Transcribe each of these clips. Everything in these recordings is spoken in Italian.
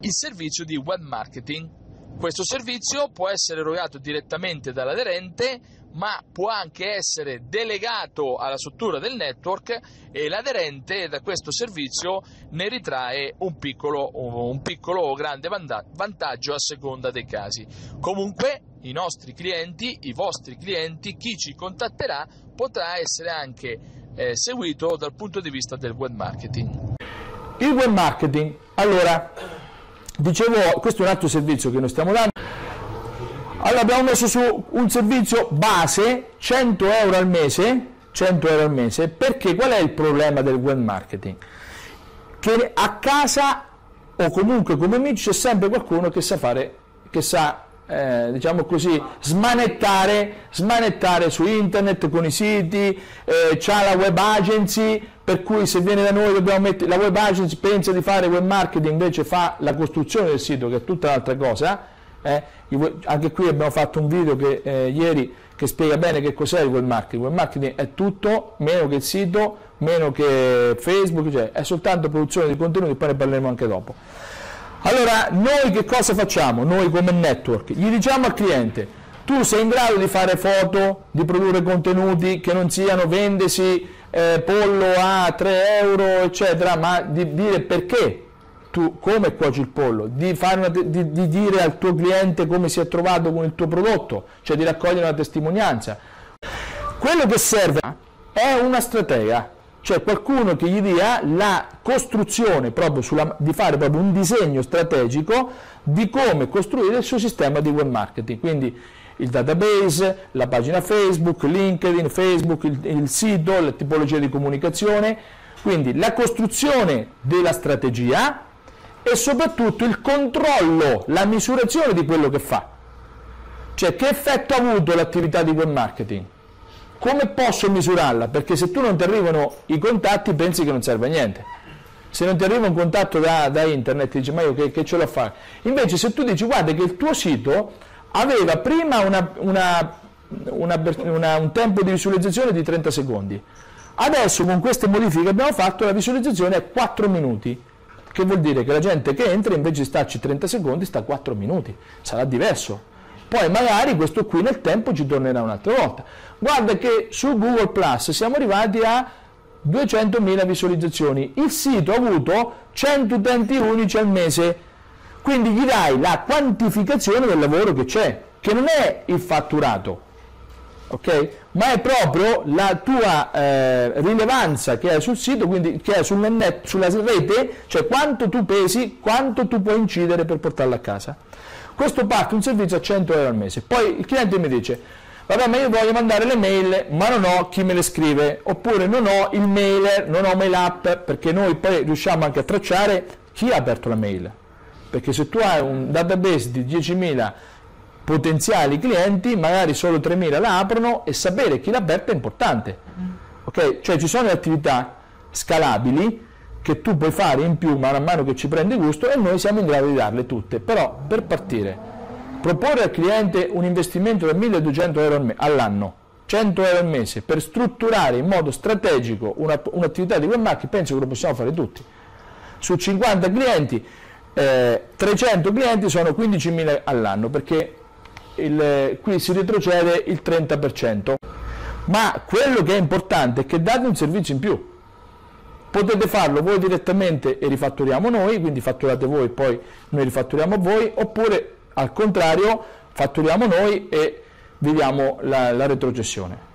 il servizio di web marketing. Questo servizio può essere erogato direttamente dall'aderente, ma può anche essere delegato alla struttura del network e l'aderente da questo servizio ne ritrae un piccolo, un piccolo o grande vantaggio a seconda dei casi. Comunque i nostri clienti, i vostri clienti, chi ci contatterà potrà essere anche eh, seguito dal punto di vista del web marketing. Il web marketing, allora, dicevo, questo è un altro servizio che noi stiamo dando. Allora abbiamo messo su un servizio base, 100 euro al mese, 100 euro al mese, perché qual è il problema del web marketing? Che a casa o comunque come amici c'è sempre qualcuno che sa fare, che sa eh, diciamo così, smanettare, smanettare su internet con i siti, eh, c'ha la web agency, per cui se viene da noi dobbiamo mettere, la web agency pensa di fare web marketing, invece fa la costruzione del sito, che è tutta un'altra cosa. Eh? Anche qui abbiamo fatto un video che, eh, ieri che spiega bene che cos'è il web marketing. Il web marketing è tutto, meno che il sito, meno che Facebook, cioè è soltanto produzione di contenuti, poi ne parleremo anche dopo. Allora, noi che cosa facciamo? Noi come network, gli diciamo al cliente, tu sei in grado di fare foto, di produrre contenuti che non siano vendesi eh, pollo a 3 euro, eccetera, ma di dire perché tu come cuoci il pollo, di, una, di, di dire al tuo cliente come si è trovato con il tuo prodotto, cioè di raccogliere una testimonianza. Quello che serve è una strategia, cioè qualcuno che gli dia la costruzione proprio sulla, di fare proprio un disegno strategico di come costruire il suo sistema di web marketing, quindi il database, la pagina Facebook, LinkedIn, Facebook, il, il sito, la tipologia di comunicazione, quindi la costruzione della strategia e soprattutto il controllo, la misurazione di quello che fa. Cioè che effetto ha avuto l'attività di web marketing? Come posso misurarla? Perché se tu non ti arrivano i contatti pensi che non serve a niente. Se non ti arriva un contatto da, da internet dici ma io che, che ce l'ho a fare? Invece se tu dici guarda che il tuo sito aveva prima una, una, una, un tempo di visualizzazione di 30 secondi, adesso con queste modifiche che abbiamo fatto la visualizzazione è 4 minuti che vuol dire che la gente che entra invece di starci 30 secondi sta 4 minuti, sarà diverso. Poi magari questo qui nel tempo ci tornerà un'altra volta. Guarda che su Google Plus siamo arrivati a 200.000 visualizzazioni, il sito ha avuto 100 utenti unici al mese, quindi gli dai la quantificazione del lavoro che c'è, che non è il fatturato, ok? Ma è proprio la tua eh, rilevanza che hai sul sito, quindi che hai sul net, sulla rete, cioè quanto tu pesi, quanto tu puoi incidere per portarla a casa. Questo parte un servizio a 100 euro al mese. Poi il cliente mi dice, vabbè ma io voglio mandare le mail ma non ho chi me le scrive oppure non ho il mailer, non ho mail app perché noi poi riusciamo anche a tracciare chi ha aperto la mail perché se tu hai un database di 10.000 potenziali clienti magari solo 3.000 la aprono e sapere chi l'ha aperta è importante ok? Cioè ci sono attività scalabili che tu puoi fare in più man mano che ci prende gusto e noi siamo in grado di darle tutte però per partire proporre al cliente un investimento da 1200 euro all'anno, 100 euro al mese, per strutturare in modo strategico una, un'attività di web marketing, penso che lo possiamo fare tutti. Su 50 clienti, eh, 300 clienti sono 15.000 all'anno, perché il, qui si retrocede il 30%. Ma quello che è importante è che date un servizio in più. Potete farlo voi direttamente e rifatturiamo noi, quindi fatturate voi e poi noi rifatturiamo a voi, oppure al contrario fatturiamo noi e viviamo la, la retrocessione.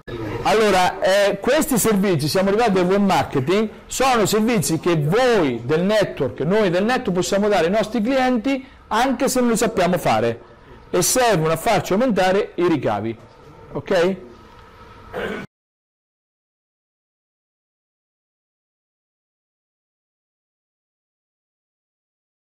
Allora, eh, questi servizi, siamo arrivati al web marketing, sono servizi che voi del network, noi del network possiamo dare ai nostri clienti anche se non li sappiamo fare e servono a farci aumentare i ricavi. Ok?